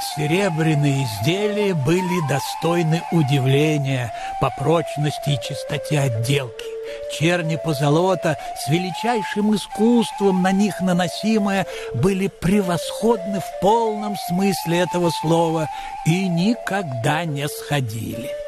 серебряные изделия были достойны удивления по прочности и чистоте отделки. Черни позолота с величайшим искусством на них наносимые были превосходны в полном смысле этого слова и никогда не сходили.